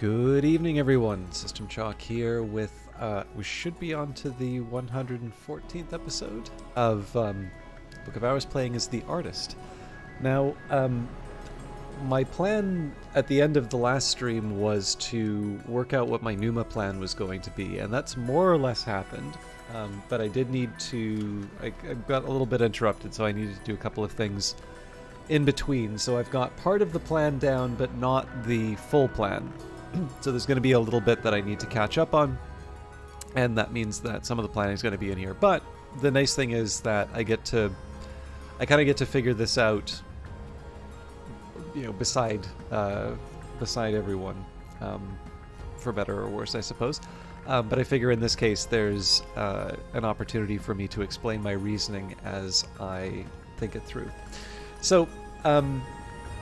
Good evening, everyone. System Chalk here with, uh, we should be on to the 114th episode of um, Book of Hours playing as the artist. Now, um, my plan at the end of the last stream was to work out what my Numa plan was going to be, and that's more or less happened. Um, but I did need to, I, I got a little bit interrupted, so I needed to do a couple of things in between. So I've got part of the plan down, but not the full plan. so there's going to be a little bit that I need to catch up on, and that means that some of the planning is going to be in here. But the nice thing is that I get to, I kind of get to figure this out, you know, beside, uh, beside everyone, um, for better or worse, I suppose. Um, but I figure in this case, there's uh, an opportunity for me to explain my reasoning as I think it through. So, um,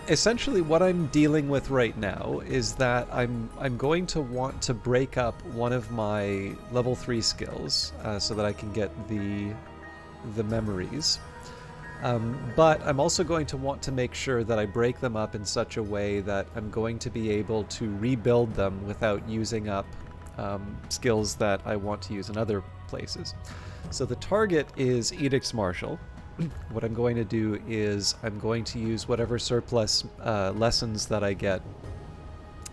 essentially what I'm dealing with right now is that I'm I'm going to want to break up one of my level 3 skills uh, so that I can get the the memories. Um, but I'm also going to want to make sure that I break them up in such a way that I'm going to be able to rebuild them without using up um, skills that I want to use in other places. So the target is Edict's Martial, what I'm going to do is I'm going to use whatever surplus uh, lessons that I get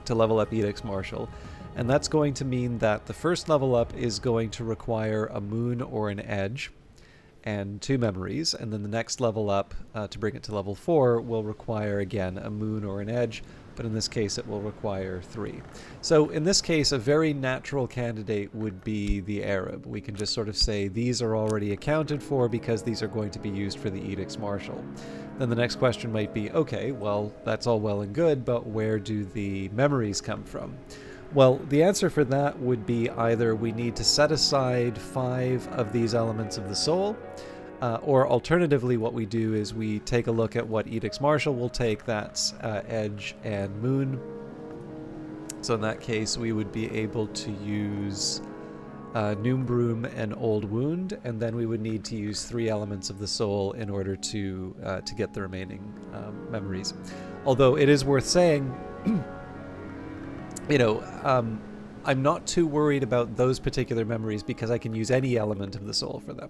to level up Edict's Martial. And that's going to mean that the first level up is going to require a moon or an edge and two memories. And then the next level up uh, to bring it to level 4 will require, again, a moon or an edge but in this case it will require three. So in this case, a very natural candidate would be the Ereb. We can just sort of say these are already accounted for because these are going to be used for the Edicts Martial. Then the next question might be, okay, well, that's all well and good, but where do the memories come from? Well, the answer for that would be either we need to set aside five of these elements of the soul, uh, or alternatively, what we do is we take a look at what Edict's Martial will take, that's uh, Edge and Moon. So in that case, we would be able to use uh, Noombroom and Old Wound, and then we would need to use three elements of the soul in order to uh, to get the remaining um, memories. Although it is worth saying, you know, um, I'm not too worried about those particular memories because I can use any element of the soul for them.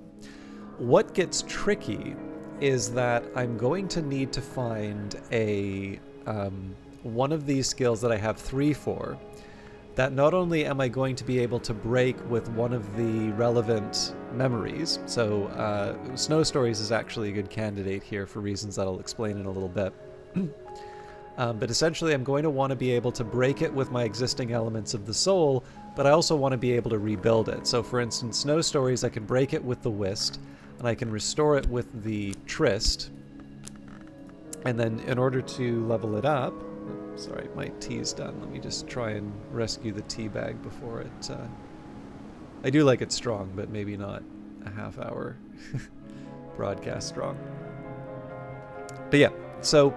What gets tricky is that I'm going to need to find a um, one of these skills that I have three for that not only am I going to be able to break with one of the relevant memories, so uh, Snow Stories is actually a good candidate here for reasons that I'll explain in a little bit. um, but essentially, I'm going to want to be able to break it with my existing elements of the soul, but I also want to be able to rebuild it. So, for instance, Snow Stories, I can break it with the Wist, and I can restore it with the Trist. And then in order to level it up, sorry, my tea's done. Let me just try and rescue the tea bag before it. Uh, I do like it strong, but maybe not a half hour broadcast strong. But yeah, so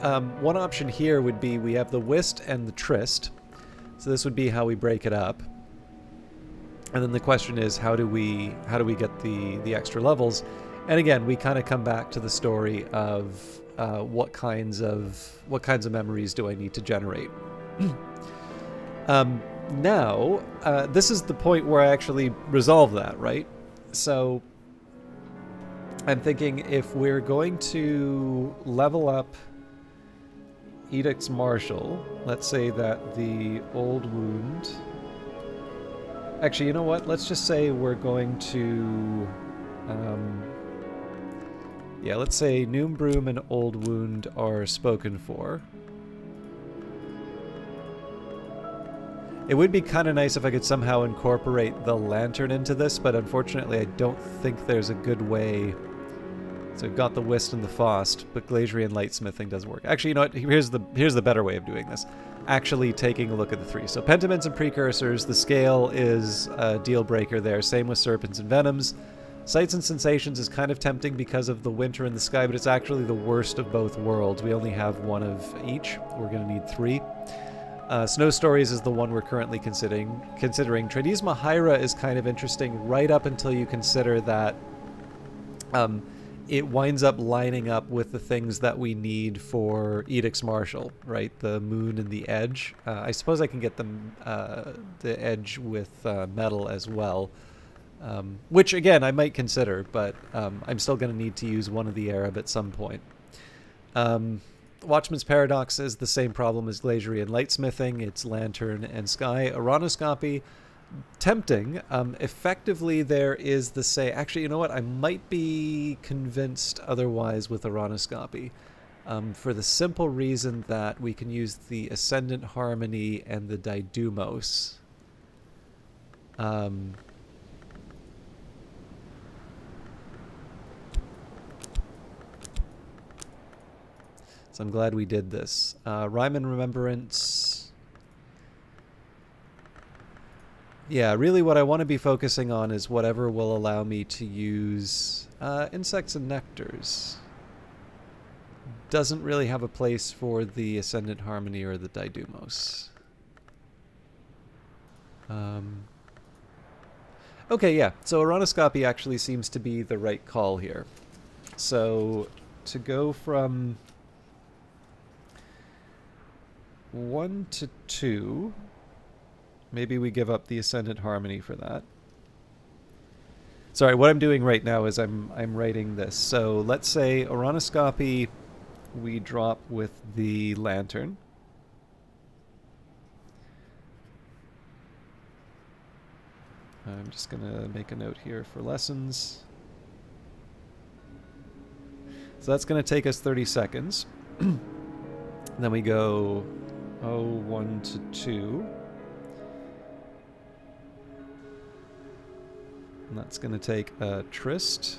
um, one option here would be we have the Wist and the Trist. So this would be how we break it up. And then the question is, how do we how do we get the the extra levels? And again, we kind of come back to the story of uh, what kinds of what kinds of memories do I need to generate. um, now, uh, this is the point where I actually resolve that, right? So I'm thinking if we're going to level up Edict's Martial, let's say that the Old Wound Actually, you know what? Let's just say we're going to... Um, yeah, let's say Noombroom and Old Wound are spoken for. It would be kind of nice if I could somehow incorporate the lantern into this, but unfortunately I don't think there's a good way. So I've got the Wist and the Phost, but Glazerian Lightsmithing doesn't work. Actually, you know what? Here's the here's the better way of doing this actually taking a look at the three. So pentiments and precursors, the scale is a deal breaker there. Same with serpents and venoms. Sights and sensations is kind of tempting because of the winter in the sky, but it's actually the worst of both worlds. We only have one of each. We're going to need three. Uh, Snow Stories is the one we're currently considering. Considering Tridesma Hiera is kind of interesting right up until you consider that um, it winds up lining up with the things that we need for Edicts Martial, right? The moon and the edge. Uh, I suppose I can get the, uh, the edge with uh, metal as well, um, which again I might consider, but um, I'm still going to need to use one of the Ereb at some point. Um, Watchman's Paradox is the same problem as Glazieri and Lightsmithing. It's Lantern and Sky. Ouranoscopy tempting. Um, effectively, there is the say. Actually, you know what? I might be convinced otherwise with Ouranoscopy. Um, for the simple reason that we can use the Ascendant Harmony and the Didymos. Um, so I'm glad we did this. Uh, Ryman Remembrance Yeah, really what I want to be focusing on is whatever will allow me to use uh, insects and nectars. Doesn't really have a place for the Ascendant Harmony or the Didymos. Um, okay, yeah, so Ouranoscopy actually seems to be the right call here. So to go from 1 to 2... Maybe we give up the Ascendant Harmony for that. Sorry, what I'm doing right now is I'm I'm writing this. So let's say Ouranoscopy we drop with the lantern. I'm just going to make a note here for lessons. So that's going to take us 30 seconds. then we go oh, 1 to 2. And that's going to take a Trist.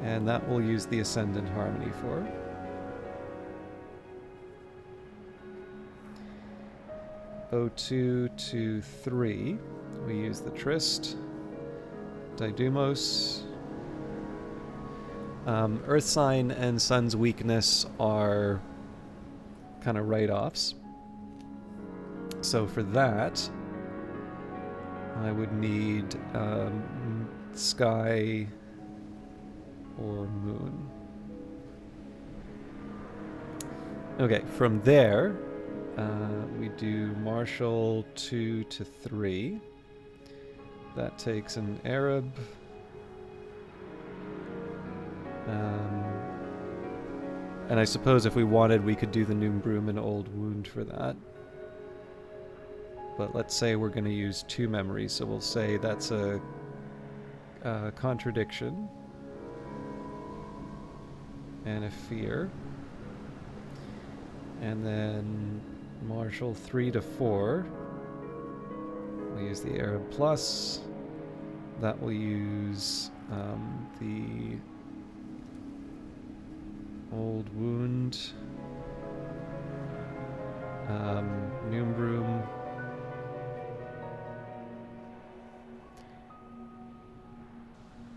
And that we'll use the Ascendant Harmony for. O2 to 3. We use the Trist. Didymos. Um, Earth Sign and Sun's Weakness are kind of write-offs. So for that, I would need um, sky or moon. Okay, from there, uh, we do Martial 2 to 3. That takes an Ereb. Um, and I suppose if we wanted, we could do the Noombroom and Old Wound for that but let's say we're going to use two memories, so we'll say that's a, a contradiction and a fear. And then Martial 3 to 4. We'll use the Ereb Plus. That will use um, the Old Wound. Um, Noombroom.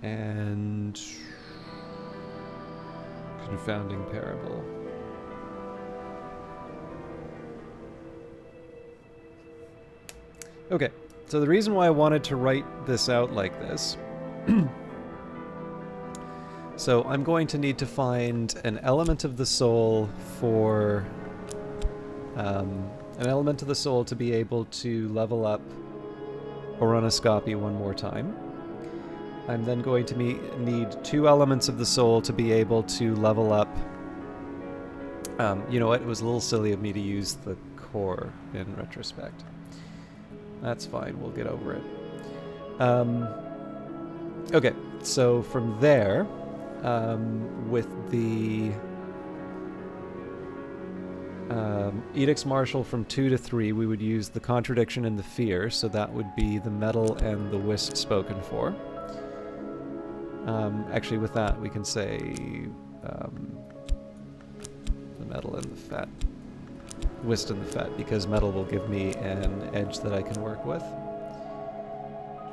And confounding parable. Okay, so the reason why I wanted to write this out like this so I'm going to need to find an element of the soul for um, an element of the soul to be able to level up Ouranoscopy one more time. I'm then going to need two elements of the soul to be able to level up. Um, you know what? It was a little silly of me to use the core in retrospect. That's fine. We'll get over it. Um, okay, so from there, um, with the um, Edict's Martial from 2 to 3, we would use the Contradiction and the Fear, so that would be the metal and the wist spoken for. Um, actually, with that, we can say um, the metal and the Fet. Wist and the Fet, because metal will give me an edge that I can work with.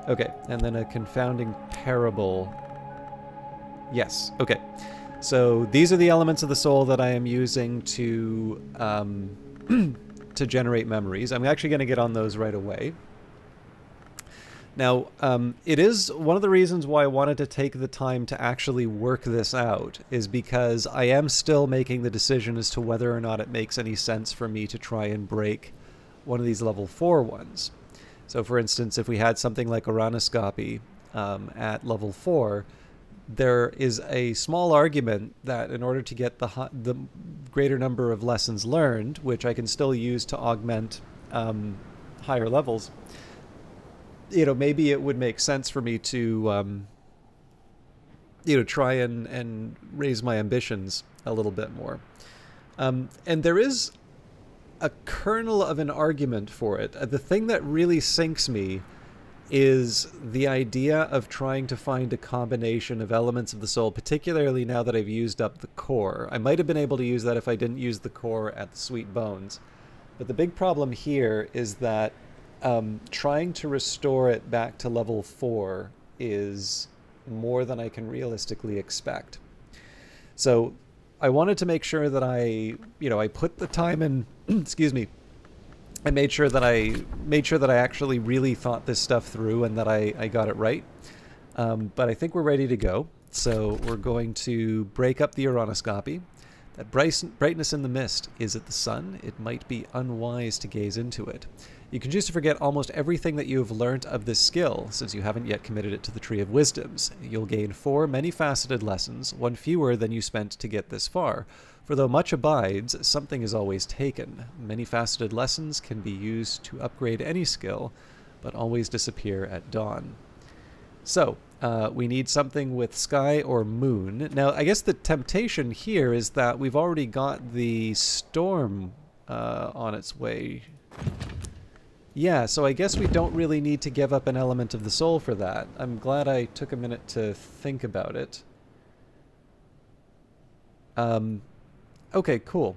Okay, and then a confounding parable. Yes, okay. So these are the elements of the soul that I am using to um, to generate memories. I'm actually going to get on those right away. Now, um, it is one of the reasons why I wanted to take the time to actually work this out, is because I am still making the decision as to whether or not it makes any sense for me to try and break one of these level 4 ones. So, for instance, if we had something like Ouranoscopy um, at level 4, there is a small argument that in order to get the, the greater number of lessons learned, which I can still use to augment um, higher levels, you know, maybe it would make sense for me to, um, you know, try and, and raise my ambitions a little bit more. Um, and there is a kernel of an argument for it. Uh, the thing that really sinks me is the idea of trying to find a combination of elements of the soul, particularly now that I've used up the core. I might have been able to use that if I didn't use the core at the Sweet Bones. But the big problem here is that um, trying to restore it back to level 4 is more than I can realistically expect. So I wanted to make sure that I, you know, I put the time in, excuse me, I made sure that I made sure that I actually really thought this stuff through and that I, I got it right. Um, but I think we're ready to go. So we're going to break up the Ouranoscopy. That brightness in the mist. Is it the sun? It might be unwise to gaze into it. You can choose to forget almost everything that you have learnt of this skill, since you haven't yet committed it to the Tree of Wisdoms. You'll gain four many-faceted lessons, one fewer than you spent to get this far. For though much abides, something is always taken. Many-faceted lessons can be used to upgrade any skill, but always disappear at dawn. So, uh, we need something with sky or moon. Now, I guess the temptation here is that we've already got the storm uh, on its way. Yeah, so I guess we don't really need to give up an element of the soul for that. I'm glad I took a minute to think about it. Um, okay, cool.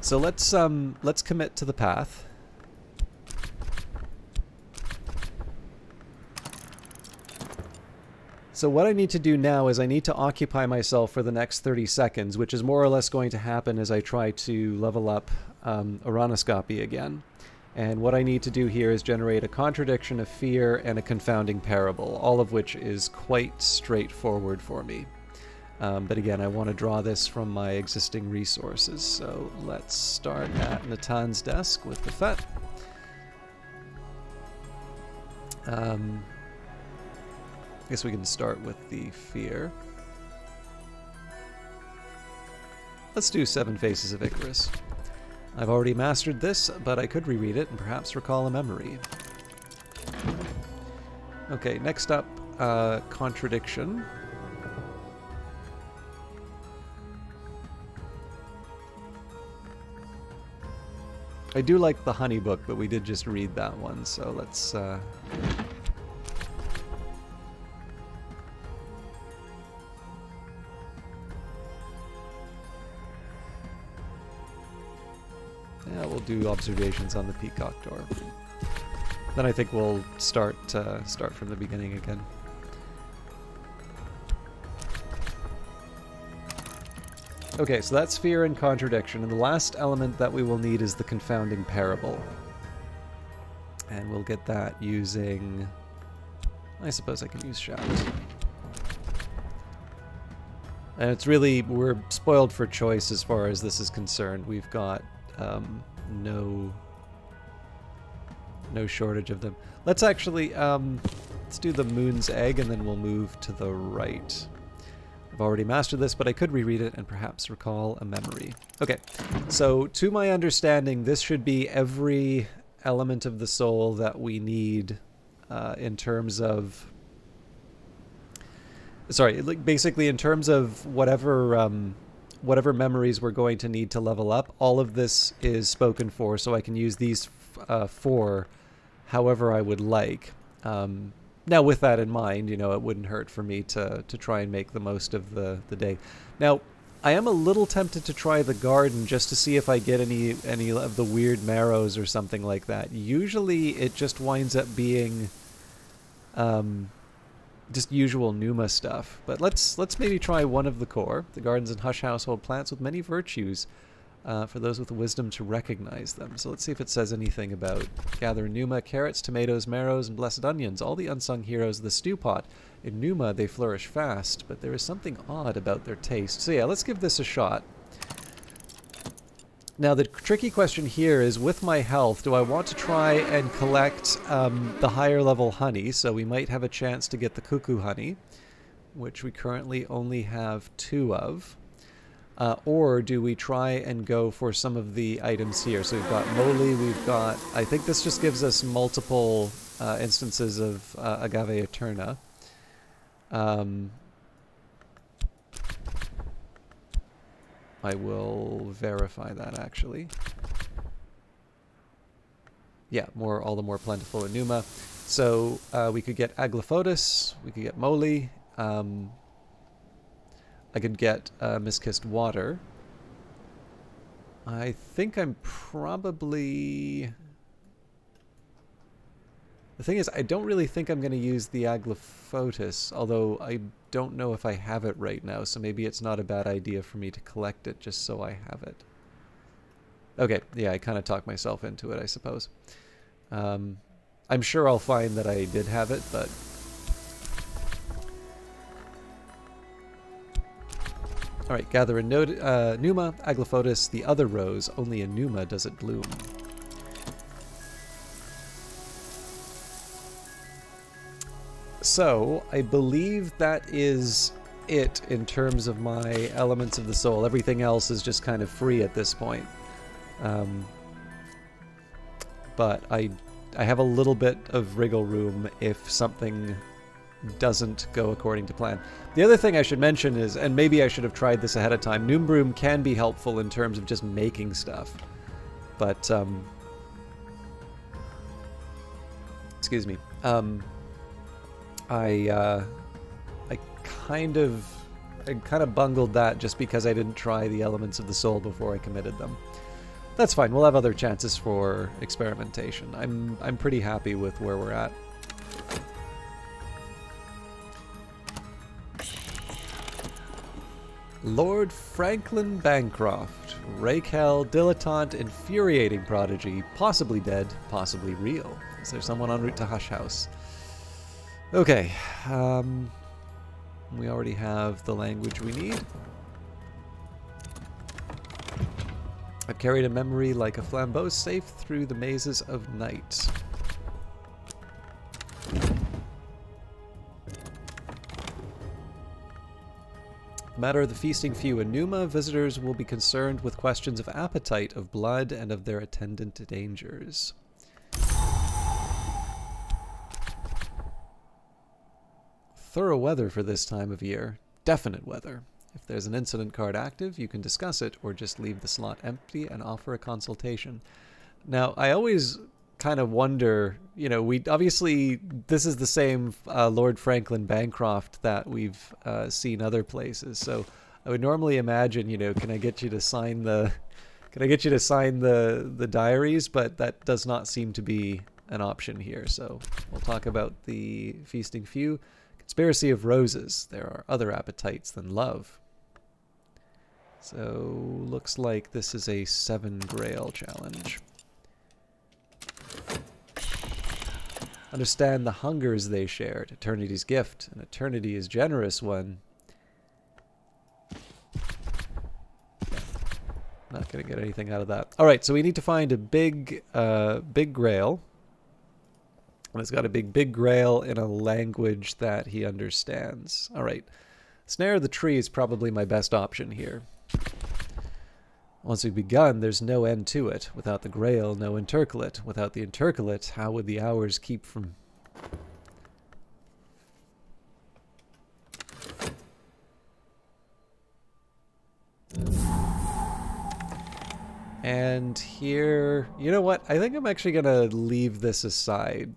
So let's um, let's commit to the path. So what I need to do now is I need to occupy myself for the next 30 seconds, which is more or less going to happen as I try to level up um, again. And what I need to do here is generate a contradiction of fear and a confounding parable, all of which is quite straightforward for me. Um, but again, I want to draw this from my existing resources. So let's start at Natan's desk with the FET. Um, I guess we can start with the fear. Let's do Seven Faces of Icarus. I've already mastered this, but I could reread it and perhaps recall a memory. Okay, next up, uh, Contradiction. I do like the Honey book, but we did just read that one, so let's... Uh, Yeah, we'll do observations on the peacock door. Then I think we'll start uh, start from the beginning again. Okay, so that's fear and contradiction, and the last element that we will need is the confounding parable. And we'll get that using... I suppose I can use Shapt. And it's really, we're spoiled for choice as far as this is concerned. We've got um, no no shortage of them. Let's actually um, let's do the moon's egg and then we'll move to the right. I've already mastered this, but I could reread it and perhaps recall a memory. Okay, so to my understanding, this should be every element of the soul that we need uh, in terms of sorry, like basically in terms of whatever um, whatever memories we're going to need to level up, all of this is spoken for, so I can use these uh, four however I would like. Um, now, with that in mind, you know, it wouldn't hurt for me to, to try and make the most of the, the day. Now, I am a little tempted to try the garden just to see if I get any any of the weird marrows or something like that. Usually, it just winds up being um, just usual Numa stuff. But let's let's maybe try one of the core. The gardens and hush household plants with many virtues uh, for those with wisdom to recognize them. So let's see if it says anything about gather Numa carrots, tomatoes, marrows, and blessed onions, all the unsung heroes of the stew pot. In Numa, they flourish fast, but there is something odd about their taste. So yeah, let's give this a shot. Now the tricky question here is, with my health, do I want to try and collect um, the higher level honey? So we might have a chance to get the cuckoo honey, which we currently only have two of. Uh, or do we try and go for some of the items here? So we've got moly, we've got... I think this just gives us multiple uh, instances of uh, agave eterna. Um, I will verify that actually. Yeah, more all the more plentiful in Numa. So uh, we could get Aglaophotis, we could get Moly, um, I could get uh, Mistkissed Water. I think I'm probably... The thing is, I don't really think I'm going to use the Aglaophotis, although I don't know if I have it right now, so maybe it's not a bad idea for me to collect it just so I have it. Okay, yeah, I kind of talked myself into it, I suppose. Um, I'm sure I'll find that I did have it, but Alright, gather in no uh, Numa, Aglaophotis, the other rose, only in Numa does it bloom. So, I believe that is it in terms of my elements of the soul. Everything else is just kind of free at this point. Um, but I, I have a little bit of wriggle room if something doesn't go according to plan. The other thing I should mention is, and maybe I should have tried this ahead of time, Noombroom can be helpful in terms of just making stuff. But, um... Excuse me. Um... I, uh... I kind of... I kind of bungled that just because I didn't try the elements of the soul before I committed them. That's fine. We'll have other chances for experimentation. I'm I'm pretty happy with where we're at. Lord Franklin Bancroft, Raquel, dilettante, infuriating prodigy, possibly dead, possibly real. Is there someone en route to Hush House? Okay, um, we already have the language we need. I've carried a memory like a flambeau safe through the mazes of night. The matter of the feasting few in Numa, visitors will be concerned with questions of appetite, of blood, and of their attendant dangers. Thorough weather for this time of year. Definite weather. If there's an incident card active, you can discuss it or just leave the slot empty and offer a consultation. Now, I always kind of wonder, you know, we obviously this is the same uh, Lord Franklin Bancroft that we've uh, seen other places. So I would normally imagine, you know, can I get you to sign the, can I get you to sign the the diaries? But that does not seem to be an option here. So we'll talk about the feasting few. Conspiracy of roses. There are other appetites than love. So looks like this is a seven grail challenge. Understand the hungers they shared, eternity's gift, and eternity is generous one. Not gonna get anything out of that. Alright, so we need to find a big, uh, big grail. And it's got a big, big grail in a language that he understands. Alright. Snare of the Tree is probably my best option here. Once we've begun, there's no end to it. Without the Grail, no intercalate. Without the intercalate, how would the hours keep from... And here, you know what? I think I'm actually going to leave this aside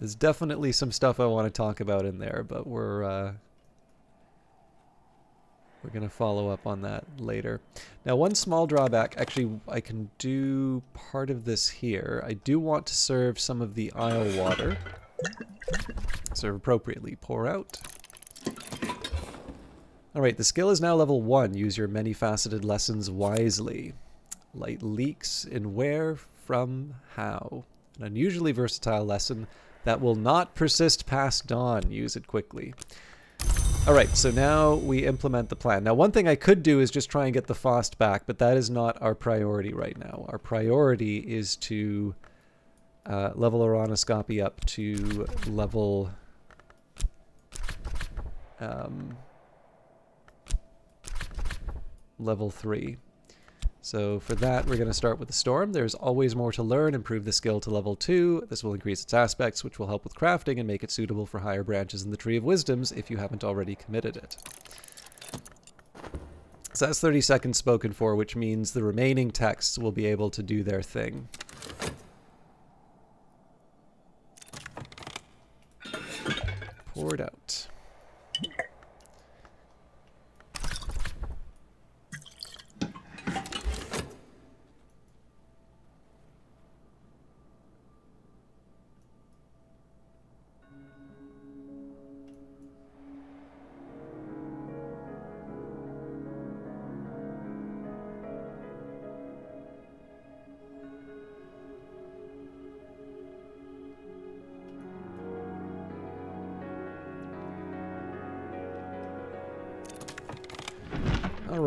There's definitely some stuff I want to talk about in there, but we're uh, we're going to follow up on that later. Now, one small drawback, actually, I can do part of this here. I do want to serve some of the Isle water. Serve appropriately. Pour out. Alright, the skill is now level 1. Use your many-faceted lessons wisely. Light leaks in where, from, how. An unusually versatile lesson that will not persist past dawn. Use it quickly. Alright, so now we implement the plan. Now one thing I could do is just try and get the Phost back, but that is not our priority right now. Our priority is to uh, level Ouranoscopy up to level... Um, level 3. So for that, we're going to start with the Storm. There's always more to learn, improve the skill to level 2. This will increase its aspects, which will help with crafting and make it suitable for higher branches in the Tree of Wisdoms if you haven't already committed it. So that's 30 seconds spoken for, which means the remaining texts will be able to do their thing. Poured out.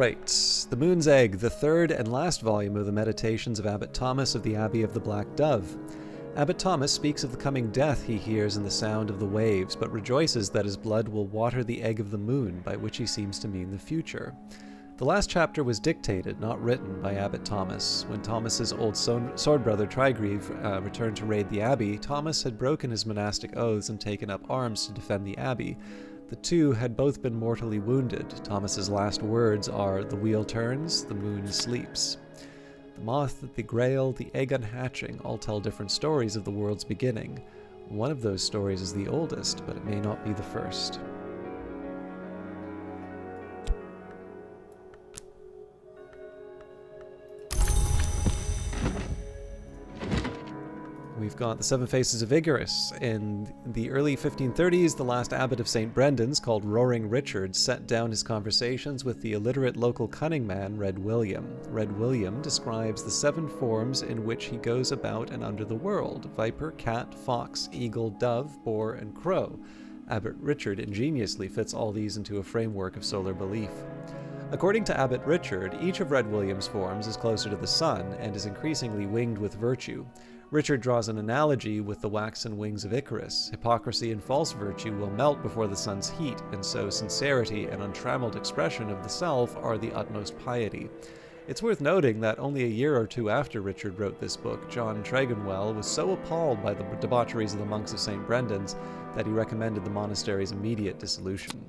The Moon's Egg, the third and last volume of the Meditations of Abbot Thomas of the Abbey of the Black Dove. Abbot Thomas speaks of the coming death he hears in the sound of the waves, but rejoices that his blood will water the egg of the moon, by which he seems to mean the future. The last chapter was dictated, not written, by Abbot Thomas. When Thomas's old sword brother Trygrive uh, returned to raid the abbey, Thomas had broken his monastic oaths and taken up arms to defend the abbey, the two had both been mortally wounded. Thomas's last words are, The wheel turns, the moon sleeps. The moth, the grail, the egg unhatching all tell different stories of the world's beginning. One of those stories is the oldest, but it may not be the first. We've got the Seven Faces of Icarus. In the early 1530s, the last abbot of St. Brendan's, called Roaring Richard, set down his conversations with the illiterate local cunning man, Red William. Red William describes the seven forms in which he goes about and under the world viper, cat, fox, eagle, dove, boar, and crow. Abbot Richard ingeniously fits all these into a framework of solar belief. According to Abbot Richard, each of Red William's forms is closer to the sun and is increasingly winged with virtue. Richard draws an analogy with the waxen wings of Icarus. Hypocrisy and false virtue will melt before the sun's heat, and so sincerity and untrammeled expression of the self are the utmost piety. It's worth noting that only a year or two after Richard wrote this book, John Tregonwell was so appalled by the debaucheries of the monks of St. Brendan's that he recommended the monastery's immediate dissolution.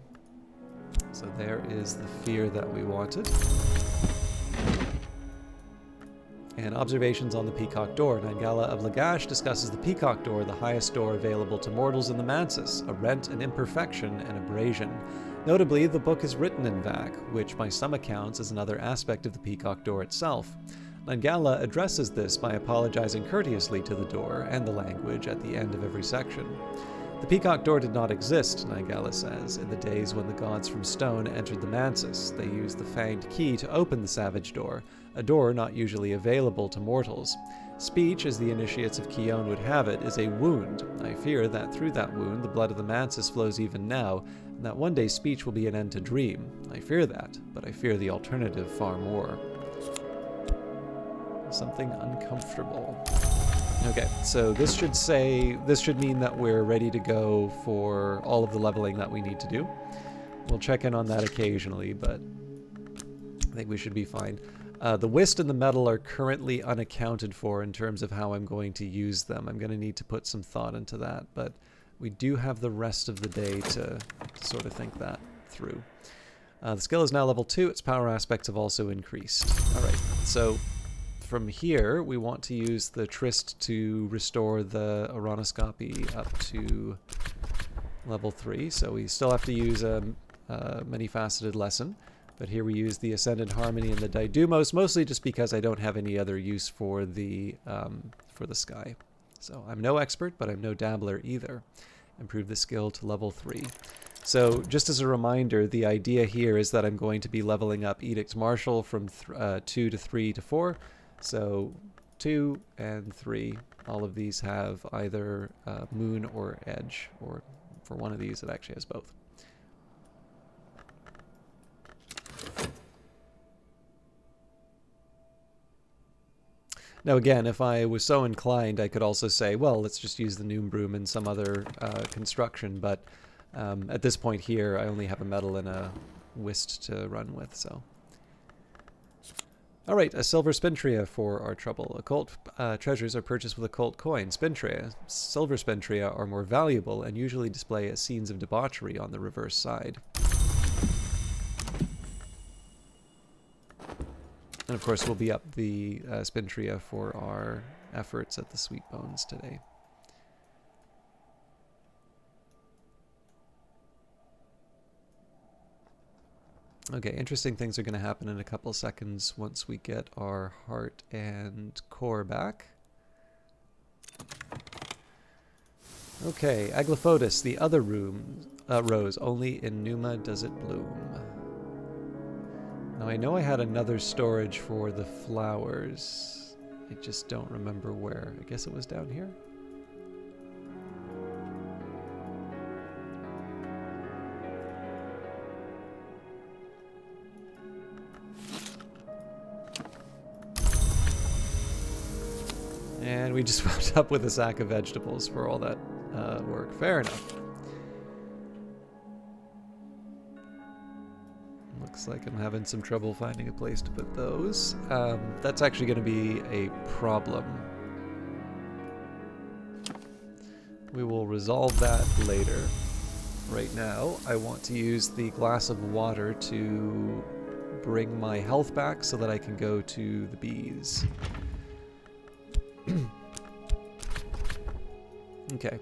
So there is the fear that we wanted and Observations on the Peacock Door. Nangala of Lagash discusses the Peacock Door, the highest door available to mortals in the Mansus, a rent, an imperfection, and abrasion. Notably, the book is written in Vak, which by some accounts is another aspect of the Peacock Door itself. Nangala addresses this by apologizing courteously to the door and the language at the end of every section. The Peacock Door did not exist, Nangala says, in the days when the gods from stone entered the Mansus. They used the fanged key to open the Savage Door, a door not usually available to mortals. Speech, as the initiates of Keon would have it, is a wound. I fear that through that wound the blood of the Mansus flows even now, and that one day speech will be an end to dream. I fear that, but I fear the alternative far more. Something uncomfortable. Okay, so this should say, this should mean that we're ready to go for all of the leveling that we need to do. We'll check in on that occasionally, but I think we should be fine. Uh, the wist and the Metal are currently unaccounted for in terms of how I'm going to use them. I'm going to need to put some thought into that, but we do have the rest of the day to, to sort of think that through. Uh, the skill is now level 2. Its power aspects have also increased. Alright, so from here, we want to use the Trist to restore the Ouranoscopy up to level 3. So we still have to use a, a many-faceted lesson. But here we use the Ascendant Harmony and the Didymos, mostly just because I don't have any other use for the um, for the sky. So I'm no expert, but I'm no dabbler either. Improve the skill to level 3. So just as a reminder, the idea here is that I'm going to be leveling up Edict Martial from uh, 2 to 3 to 4. So 2 and 3, all of these have either uh, Moon or Edge, or for one of these it actually has both. Now again, if I was so inclined, I could also say, well, let's just use the Noon Broom in some other uh, construction, but um, at this point here, I only have a metal and a wist to run with, so... Alright, a silver spintria for our trouble. Occult uh, treasures are purchased with occult coin. Spintria. Silver spintria are more valuable and usually display scenes of debauchery on the reverse side. And of course, we'll be up the uh, Spintria for our efforts at the Sweet Bones today. Okay, interesting things are going to happen in a couple seconds once we get our heart and core back. Okay, Aglaophotis, the other room, uh, rose, only in Numa does it bloom. Now I know I had another storage for the flowers. I just don't remember where. I guess it was down here? We just wound up with a sack of vegetables for all that uh, work. Fair enough. Looks like I'm having some trouble finding a place to put those. Um, that's actually going to be a problem. We will resolve that later. Right now, I want to use the glass of water to bring my health back so that I can go to the bees. Okay.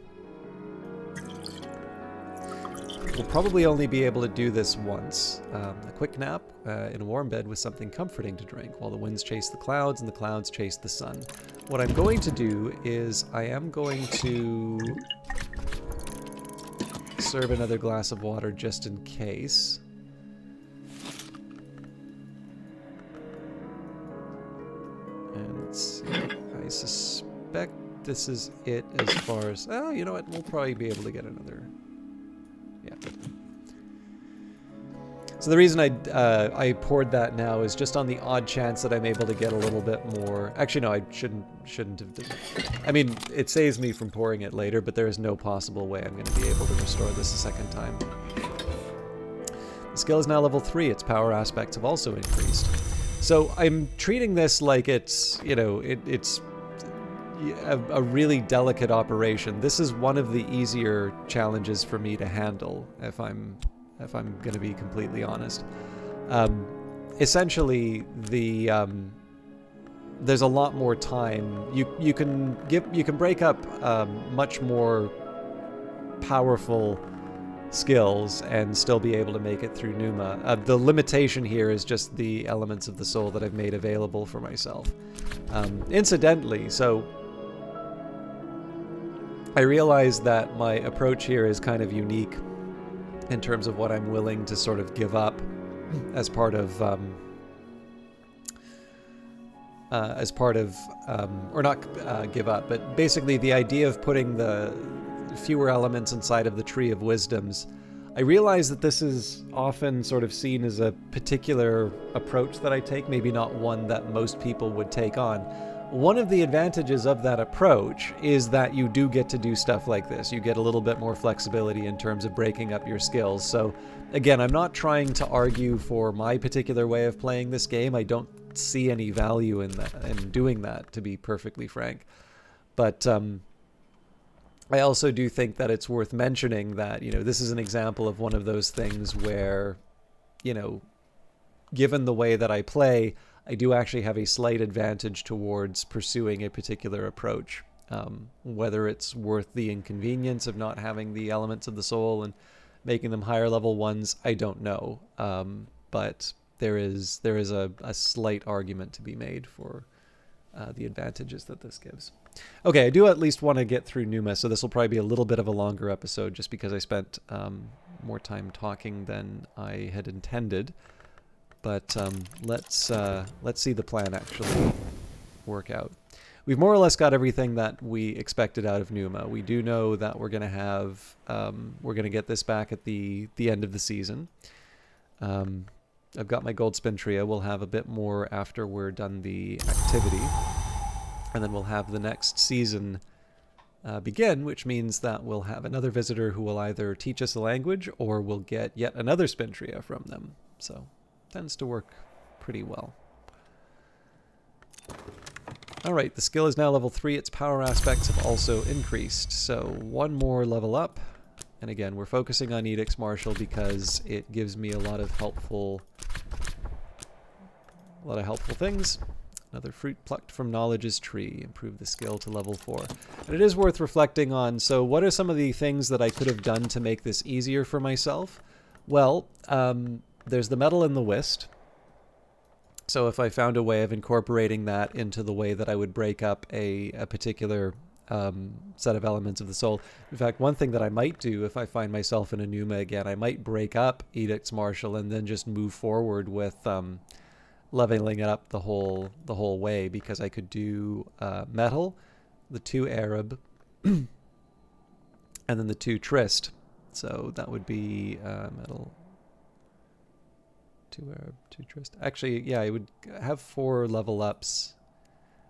We'll probably only be able to do this once. Um, a quick nap uh, in a warm bed with something comforting to drink while the winds chase the clouds and the clouds chase the sun. What I'm going to do is I am going to serve another glass of water just in case. This is it as far as... Oh, you know what? We'll probably be able to get another yeah. So the reason I, uh, I poured that now is just on the odd chance that I'm able to get a little bit more... Actually, no, I shouldn't shouldn't have... Done. I mean, it saves me from pouring it later, but there is no possible way I'm going to be able to restore this a second time. The skill is now level 3. Its power aspects have also increased. So I'm treating this like it's, you know, it, it's a, a, really delicate operation. This is one of the easier challenges for me to handle, if I'm if I'm going to be completely honest. Um, essentially, the um, there's a lot more time. You you can give you can break up um, much more powerful skills and still be able to make it through Numa. Uh, the limitation here is just the elements of the soul that I've made available for myself. Um, incidentally, so I realize that my approach here is kind of unique in terms of what I'm willing to sort of give up as part of um, uh, as part of um, or not uh, give up, but basically the idea of putting the fewer elements inside of the tree of wisdoms. I realize that this is often sort of seen as a particular approach that I take, maybe not one that most people would take on. One of the advantages of that approach is that you do get to do stuff like this. You get a little bit more flexibility in terms of breaking up your skills. So again, I'm not trying to argue for my particular way of playing this game. I don't see any value in that in doing that, to be perfectly frank. But um, I also do think that it's worth mentioning that, you know, this is an example of one of those things where, you know, given the way that I play, I do actually have a slight advantage towards pursuing a particular approach. Um, whether it's worth the inconvenience of not having the elements of the soul and making them higher level ones, I don't know. Um, but there is there is a, a, slight argument to be made for uh, the advantages that this gives. Okay, I do at least want to get through Numa, so this will probably be a little bit of a longer episode just because I spent um, more time talking than I had intended. But um, let's uh, let's see the plan actually work out. We've more or less got everything that we expected out of Numa. We do know that we're going to have um, we're going to get this back at the the end of the season. Um, I've got my gold spintria. We'll have a bit more after we're done the activity. And then we'll have the next season uh, begin, which means that we'll have another visitor who will either teach us a language or we'll get yet another spintria from them. So, tends to work pretty well. Alright, the skill is now level 3. Its power aspects have also increased. So, one more level up. And again, we're focusing on Edict's Martial because it gives me a lot of helpful a lot of helpful things. Another fruit plucked from Knowledge's tree. Improve the skill to level 4. And it is worth reflecting on, so what are some of the things that I could have done to make this easier for myself? Well, um, there's the metal and the wist. So if I found a way of incorporating that into the way that I would break up a, a particular um, set of elements of the soul. In fact, one thing that I might do if I find myself in a Numa again, I might break up Edict's Martial and then just move forward with um, leveling it up the whole the whole way because I could do uh, metal, the two Ereb, and then the two Trist. So that would be uh, metal, two Ereb, two Trist. Actually, yeah, I would have four level ups,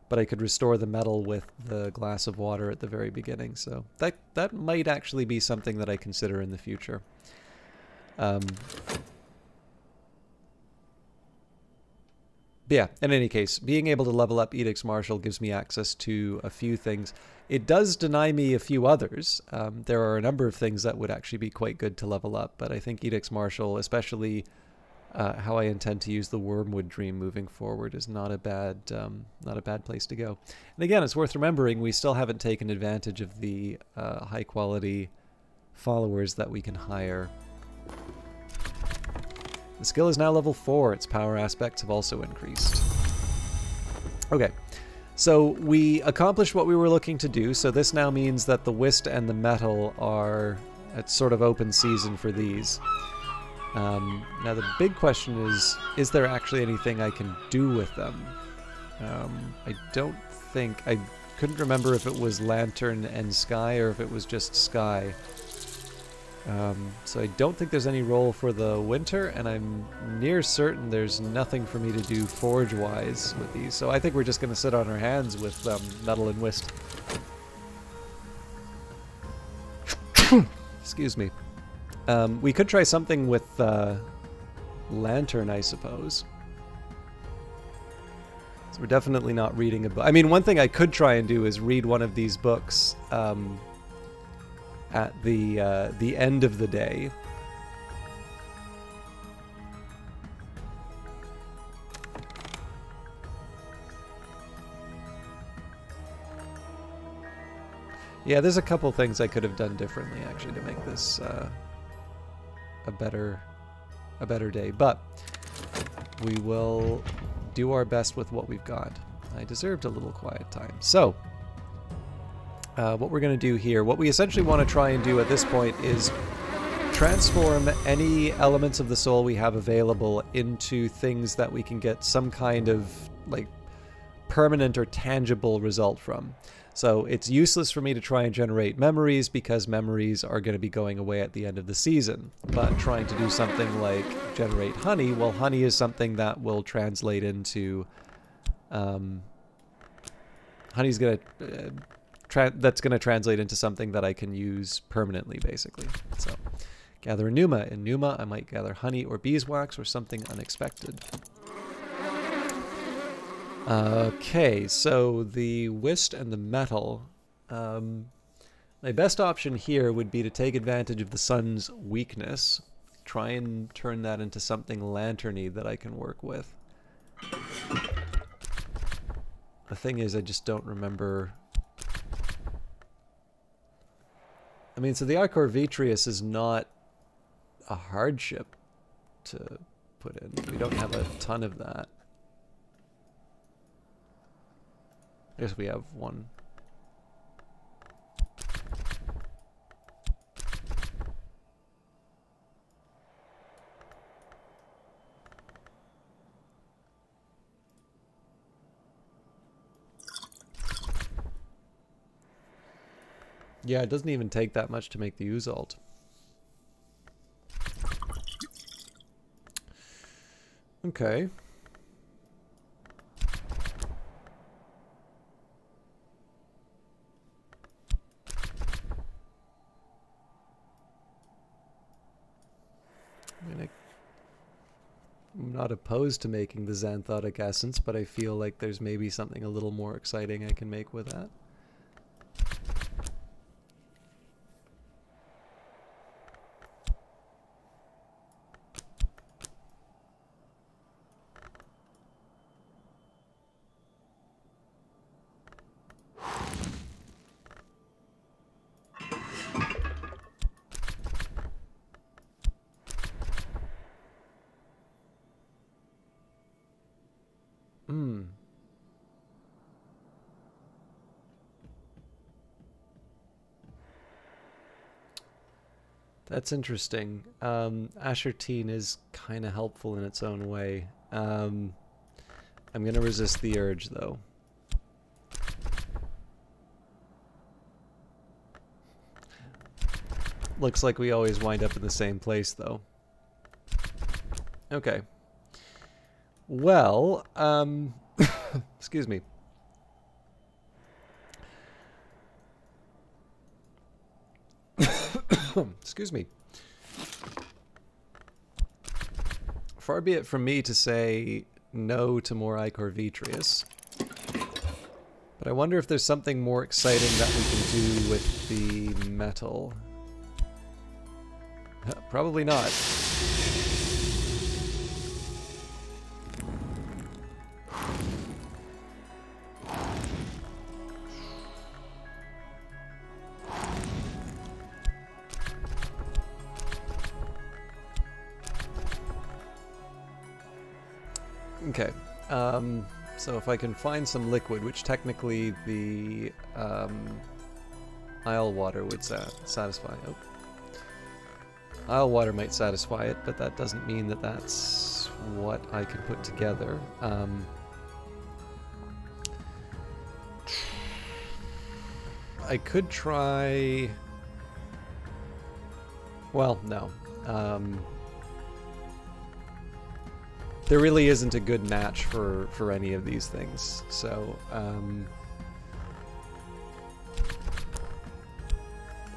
but I could restore the metal with the glass of water at the very beginning. So that that might actually be something that I consider in the future. Um, yeah, in any case, being able to level up Edict's Martial gives me access to a few things. It does deny me a few others. Um, there are a number of things that would actually be quite good to level up, but I think Edict's Martial, especially uh, how I intend to use the Wormwood Dream moving forward, is not a bad um, not a bad place to go. And again, it's worth remembering we still haven't taken advantage of the uh, high quality followers that we can hire. The skill is now level 4. Its power aspects have also increased. Okay. So we accomplished what we were looking to do, so this now means that the Wist and the Metal are at sort of open season for these. Um, now the big question is, is there actually anything I can do with them? Um, I don't think, I couldn't remember if it was Lantern and Sky or if it was just Sky. Um, so I don't think there's any role for the winter, and I'm near certain there's nothing for me to do forge-wise with these. So I think we're just going to sit on our hands with um, metal and wist. Excuse me. Um, we could try something with uh, lantern, I suppose. So we're definitely not reading a book. I mean, one thing I could try and do is read one of these books um, at the uh, the end of the day. Yeah, there's a couple things I could have done differently actually to make this uh, a better a better day, but we will do our best with what we've got. I deserved a little quiet time. So, uh, what we're going to do here, what we essentially want to try and do at this point is transform any elements of the soul we have available into things that we can get some kind of like permanent or tangible result from. So it's useless for me to try and generate memories because memories are going to be going away at the end of the season. But trying to do something like generate honey, well, honey is something that will translate into. Um, honey's going to. Uh, that's going to translate into something that I can use permanently, basically. So, gather a Numa. In Numa, I might gather honey or beeswax or something unexpected. Okay, so the wist and the metal. Um, my best option here would be to take advantage of the sun's weakness. Try and turn that into something lanterny that I can work with. The thing is, I just don't remember I mean, so the Ichor Vitreous is not a hardship to put in. We don't have a ton of that. I guess we have one. Yeah, it doesn't even take that much to make the Uzalt. Okay. Not opposed to making the xanthotic essence, but I feel like there's maybe something a little more exciting I can make with that. That's interesting. Um, is kind of helpful in its own way. Um, I'm going to resist the urge, though. Looks like we always wind up in the same place, though. Okay. Well, um, excuse me. Excuse me. Far be it from me to say no to more Ichor Vitreous. But I wonder if there's something more exciting that we can do with the metal. Probably not. Okay. Um, so if I can find some liquid, which technically the um, Isle water would sa satisfy. Oh. Isle water might satisfy it, but that doesn't mean that that's what I can put together. Um, I could try... Well, no. Um, there really isn't a good match for for any of these things. So um,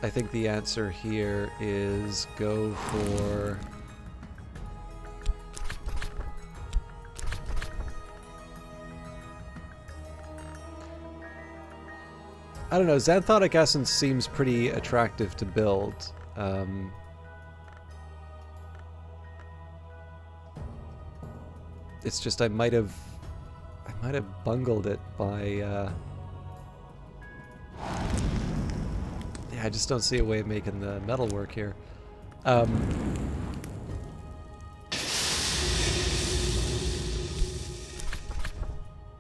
I think the answer here is go for. I don't know, Xanthotic Essence seems pretty attractive to build. Um, it's just I might have I might have bungled it by uh, yeah I just don't see a way of making the metal work here. Um,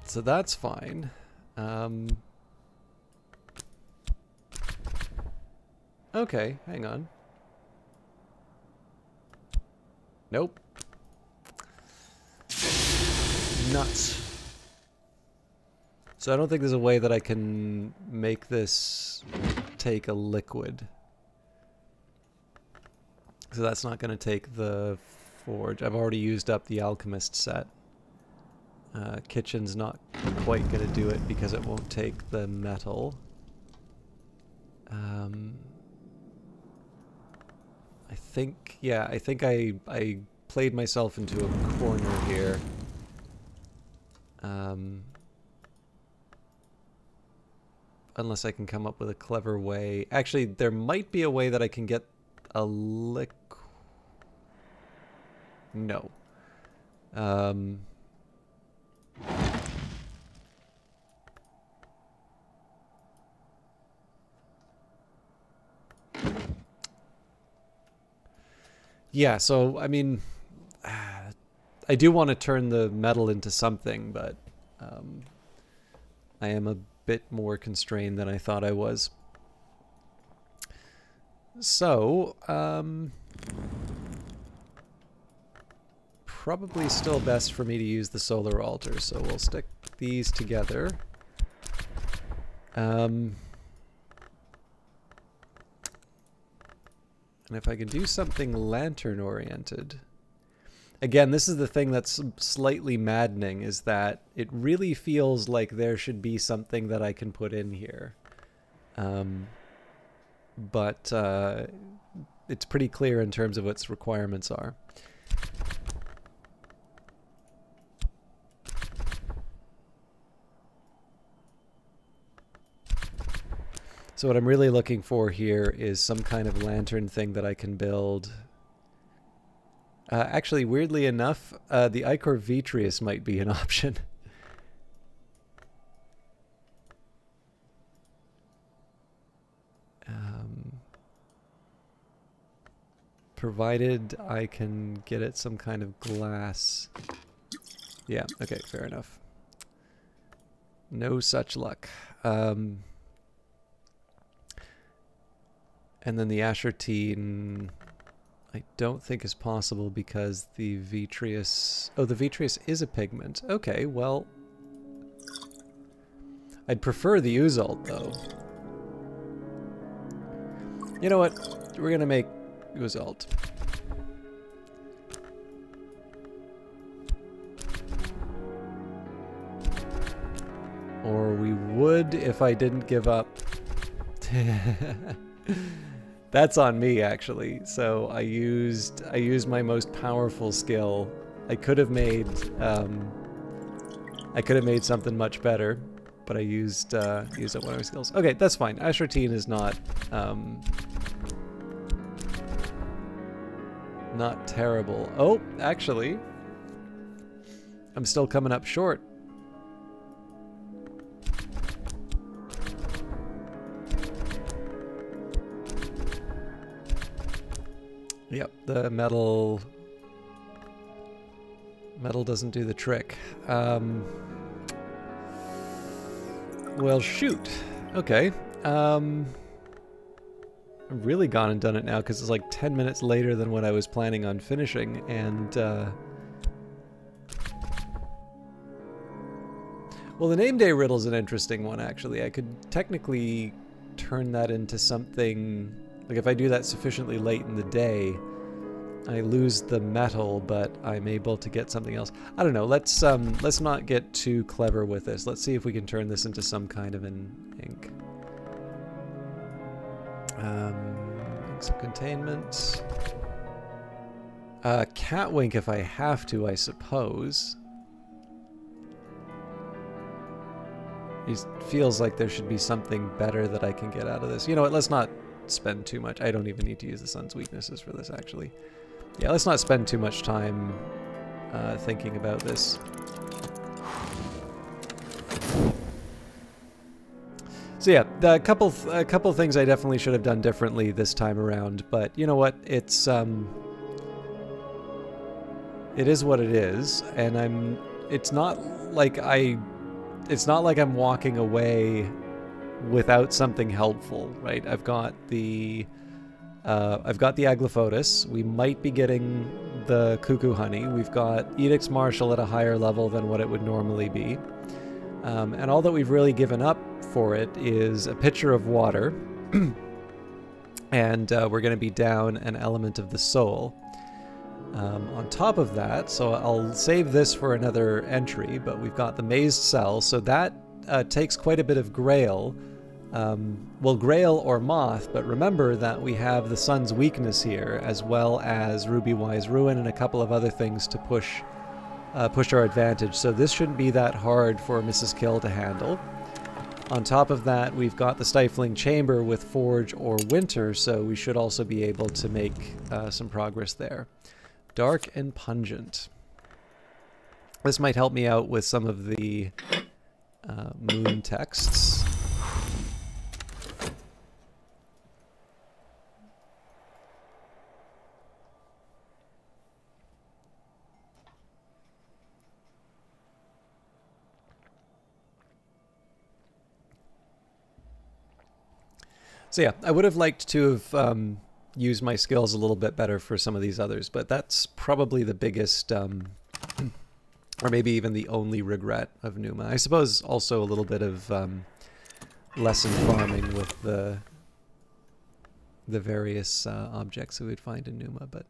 so that's fine. Um, okay hang on. Nope nuts. So I don't think there's a way that I can make this take a liquid. So that's not going to take the forge. I've already used up the alchemist set. Uh, kitchen's not quite going to do it because it won't take the metal. Um, I think, yeah, I think I, I played myself into a corner here. Um, unless I can come up with a clever way. Actually, there might be a way that I can get a lick. No. Um, yeah, so, I mean... I do want to turn the metal into something, but um, I am a bit more constrained than I thought I was. So, um, probably still best for me to use the solar altar, so we'll stick these together. Um, And if I can do something lantern oriented. Again, this is the thing that's slightly maddening is that it really feels like there should be something that I can put in here. Um, but uh, it's pretty clear in terms of what its requirements are. So what I'm really looking for here is some kind of lantern thing that I can build. Uh, actually, weirdly enough, uh, the Ichor Vitreous might be an option. um, provided I can get it some kind of glass. Yeah, okay, fair enough. No such luck. Um, And then the Ashertine, I don't think is possible because the Vitreous... Oh, the Vitreous is a pigment. Okay, well... I'd prefer the Uzalt, though. You know what? We're gonna make Uzalt. Or we would if I didn't give up. That's on me actually. So I used I used my most powerful skill. I could have made um, I could have made something much better, but I used uh, used up one of my skills. Okay, that's fine. Ashertine is not um, not terrible. Oh, actually, I'm still coming up short. Yep, the metal... Metal doesn't do the trick. Um, well, shoot. Okay. Um, I've really gone and done it now because it's like 10 minutes later than what I was planning on finishing, and... Uh, well, the name day riddle is an interesting one, actually. I could technically turn that into something like if I do that sufficiently late in the day, I lose the metal, but I'm able to get something else. I don't know. Let's um, let's not get too clever with this. Let's see if we can turn this into some kind of an ink. Um, some containment. Uh, Catwink if I have to, I suppose. It feels like there should be something better that I can get out of this. You know what? Let's not spend too much. I don't even need to use the sun's weaknesses for this, actually. Yeah, let's not spend too much time uh, thinking about this. So yeah, a couple a couple things I definitely should have done differently this time around, but you know what? It's um it is what it is, and I'm it's not like I it's not like I'm walking away without something helpful, right? I've got the uh, I've got the Aglaophotis. We might be getting the Cuckoo Honey. We've got Edict's Martial at a higher level than what it would normally be. Um, and all that we've really given up for it is a pitcher of water. and uh, we're going to be down an element of the soul. Um, on top of that, so I'll save this for another entry, but we've got the mazed cell, so that uh, takes quite a bit of Grail. Um, well, Grail or Moth, but remember that we have the Sun's weakness here, as well as Ruby Wise Ruin and a couple of other things to push uh, push our advantage. So this shouldn't be that hard for Mrs. Kill to handle. On top of that, we've got the Stifling Chamber with Forge or Winter, so we should also be able to make uh, some progress there. Dark and Pungent. This might help me out with some of the uh, moon texts. So yeah, I would have liked to have um, used my skills a little bit better for some of these others, but that's probably the biggest um, or maybe even the only regret of Numa. I suppose also a little bit of um, lesson farming with the the various uh, objects that we'd find in Numa. But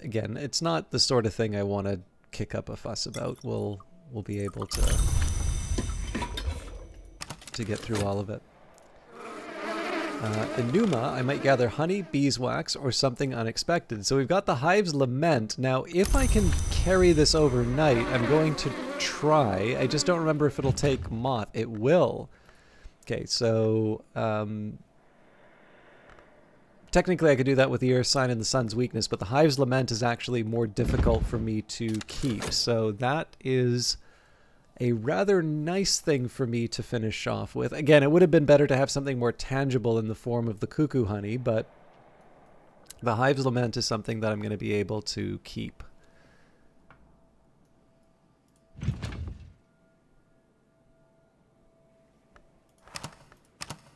again, it's not the sort of thing I want to kick up a fuss about. We'll we'll be able to to get through all of it. Uh, Numa, I might gather honey, beeswax, or something unexpected. So we've got the Hive's Lament. Now, if I can carry this overnight, I'm going to try. I just don't remember if it'll take Moth. It will. Okay, so... Um, technically I could do that with the Earth Sign and the Sun's Weakness, but the Hive's Lament is actually more difficult for me to keep. So that is a rather nice thing for me to finish off with. Again, it would have been better to have something more tangible in the form of the cuckoo honey, but the Hive's Lament is something that I'm going to be able to keep.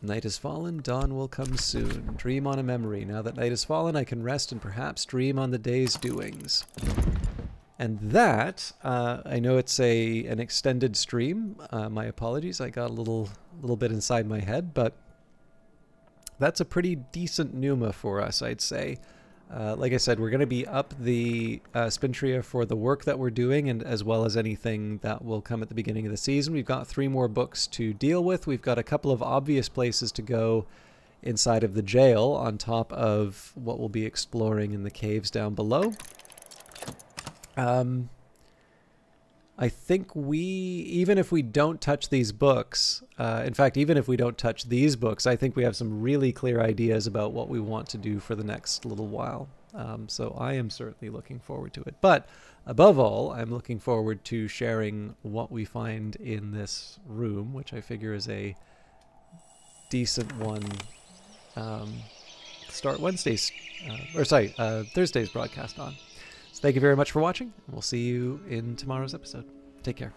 Night has fallen, dawn will come soon. Dream on a memory. Now that night has fallen, I can rest and perhaps dream on the day's doings. And that, uh, I know it's a an extended stream. Uh, my apologies, I got a little little bit inside my head, but that's a pretty decent Numa for us, I'd say. Uh, like I said, we're going to be up the uh, Spintria for the work that we're doing, and as well as anything that will come at the beginning of the season. We've got three more books to deal with. We've got a couple of obvious places to go inside of the jail, on top of what we'll be exploring in the caves down below. Um, I think we, even if we don't touch these books, uh, in fact, even if we don't touch these books, I think we have some really clear ideas about what we want to do for the next little while. Um, so I am certainly looking forward to it. But above all, I'm looking forward to sharing what we find in this room, which I figure is a decent one. Um, start Wednesday's, uh, or sorry, uh, Thursday's broadcast on. So thank you very much for watching. We'll see you in tomorrow's episode. Take care.